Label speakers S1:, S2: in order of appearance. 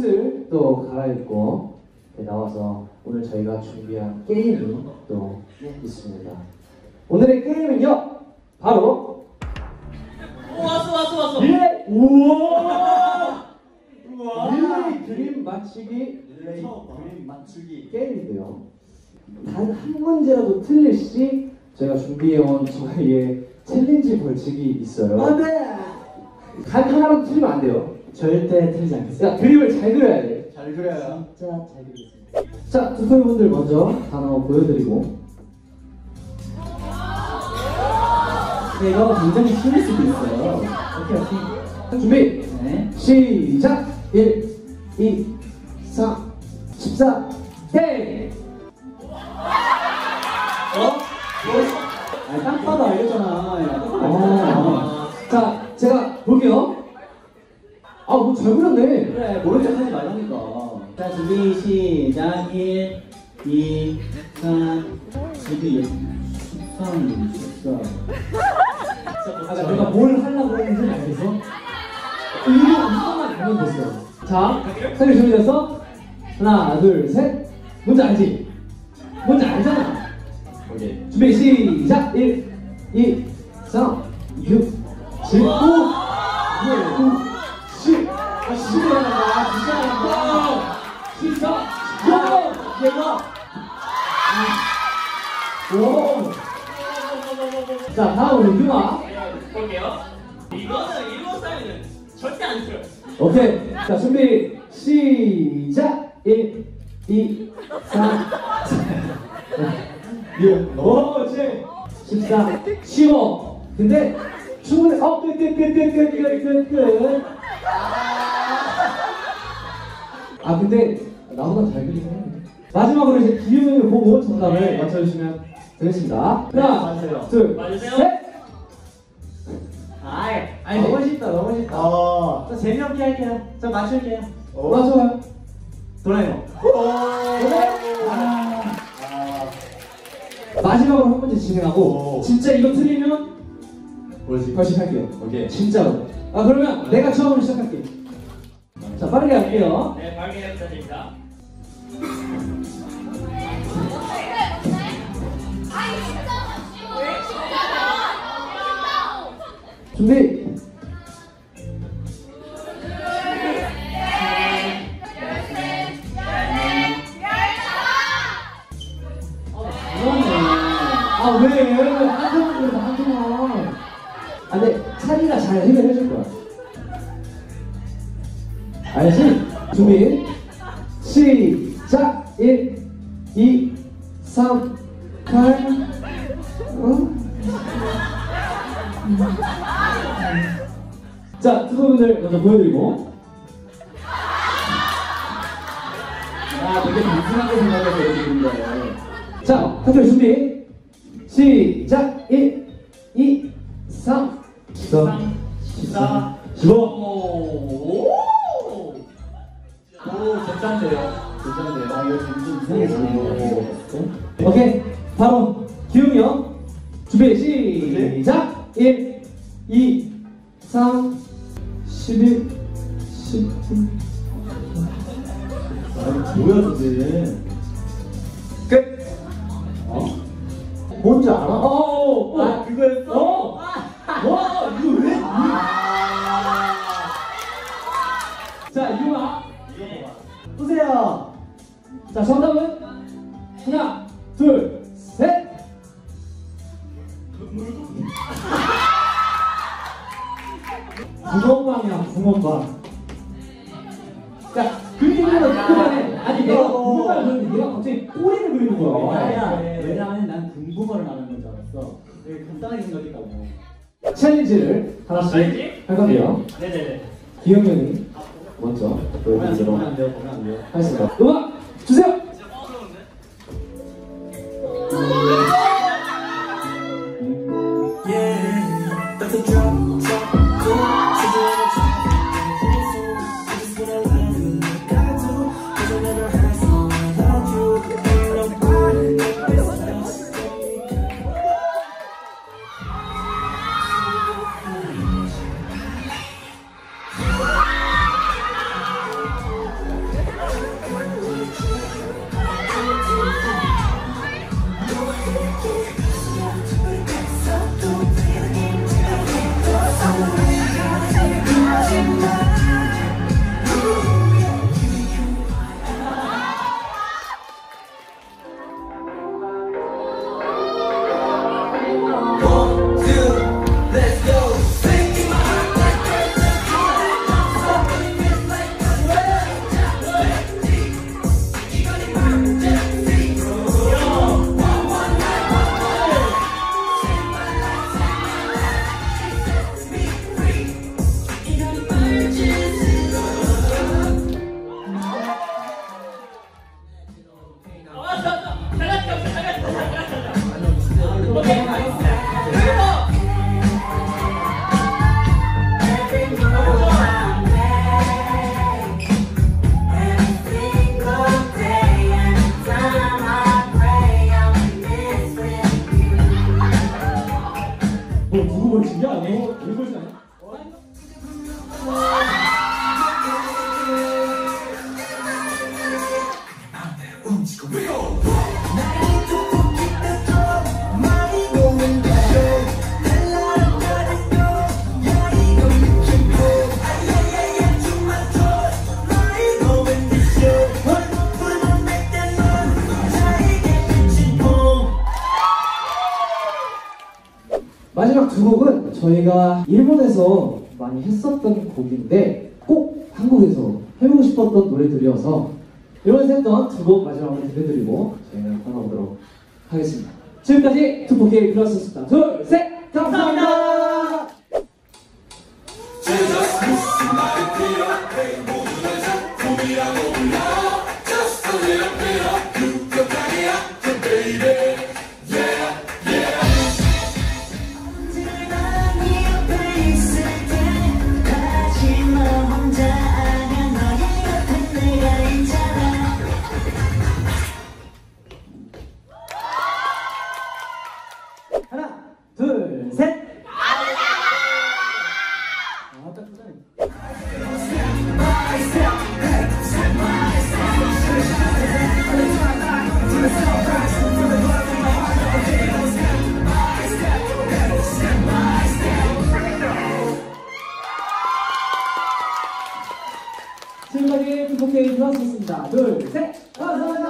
S1: 옷을 또 갈아입고 네, 나와서 오늘 저희가 준비한 게임이 또 있습니다. 오늘의 게임은요, 바로
S2: 오 왔어 왔어 왔어.
S1: 릴레이 우와 릴레이 그림 맞추기
S3: 릴레이 그림 맞추기
S1: 게임인데요. 단 한 문제라도 틀릴 시 저희가 준비해온 저희의 challenge 벌칙이 있어요.
S3: 안돼
S1: 단 하나라도 틀리면 안 돼요.
S3: 절대 틀리지 않겠습니다
S1: 야 그림을 잘 그려야 돼.
S3: 잘 그려요. 진짜 잘 그리겠습니다.
S1: 자, 투표분들 먼저 단어 보여드리고.
S3: 근데 이거 굉장히 쉬울 수도 있어요. 오케이 오케이.
S1: 준비.
S3: 네.
S1: 시작. 1, 2, 3, 14 땡!
S3: 아니 딱 봐도 알겠잖아. 야, 딱 봐도
S1: 어.
S3: 알겠잖아.
S1: 자, 제가 볼게요. 아, 뭐잘 그렸네.
S3: 그래 모른 척 하지 말라니까 자 준비 시작 1 2 3 12 13 14
S1: 아, 나 내가 뭘 하려고 했는지 알겠어? 이거, 이거만 알면 됐어. 자, 사진 준비됐어? 하나, 둘, 셋. 뭔지 알지? 뭔지 알잖아.
S3: 오케이
S1: 준비, 시작! 1, 2, 3, 6, 7, 9, 9, 자 다음으로 유아
S2: 볼게요. 이거는 일본 사람은 절대 안 들어요.
S1: 오케이. 자 준비. 시작. 1 2 3 6 5 7 14 15 근데 충분히 어끝끝끝끝끝끝끝. 아 근데 나보다 잘 그리긴 해 마지막으로 이제 기윤을 보고 정답을 맞춰주시면 되겠습니다. 하나,
S3: 맞으세요.
S1: 둘,
S2: 맞으세요?
S1: 셋!
S3: 아이
S1: 아니, 너무 쉽다, 너무 쉽다.
S3: 어. 저 재미없게 할게요. 저 맞출게요.
S1: 맞아요.
S3: 도라에몽.
S1: 아. 마지막으로 한 문제 진행하고
S3: 오.
S1: 진짜 이거 틀리면
S3: 뭐지?
S1: 벌칙 할게요.
S3: 오케이.
S1: 진짜로. 아 그러면 내가 처음으로 시작할게. 자 빠르게 할게요.
S2: 네, 발견 부탁드립니다.
S1: 준비. 아. 아. 알지? 준비. 시작. 1, 2, 3, 8. 어? 자, 투표분들 먼저 보여드리고.
S3: 아, 되게 단순하게 생각해서 이렇게 그린 거예요.
S1: 자, 학교 준비. 시작. 1, 2, 3, 14, 14, 15.
S2: 오.
S3: 오, 괜찮대요. 괜찮대요. 아, 이거 좀 이상해지네.
S1: 오케이. 바로 기웅이 형. 준비. 시작. 1, 2, 3, 11, 12.
S3: 아, 뭐야, 도대체.
S1: 끝.
S3: 어?
S1: 뭔지 알아? 어, 어,
S3: 아, 그거였어?
S1: 어. 와, 이거 왜? 붕어빵이야, 붕어빵. 자, 그림으로 그만해. 아니, 내가 붕어빵을 그렸는데 얘가 갑자기 꼬리를 그리는 거야.
S3: 아니야. 왜냐면 난 금붕어를 말하는 건 줄 알았어. 되게 간단하게 생각했다고.
S1: 챌린지를 하나씩? 할 건데요.
S2: 네네네.
S1: 기영 형이 먼저 보여드리도록. 하겠습니다. 음악 주세요. 저희가 일본에서 많이 했었던 곡인데 꼭 한국에서 해보고 싶었던 노래들이어서 일본에서 했던 두곡 마지막으로 들려드리고 저희는 떠나보도록 하겠습니다. 지금까지 2포케 플러스였습니다. 둘, 셋! 감사합니다!
S4: 언제나
S1: 2포케 플러스였습니다. 둘, 셋! 감사합니다!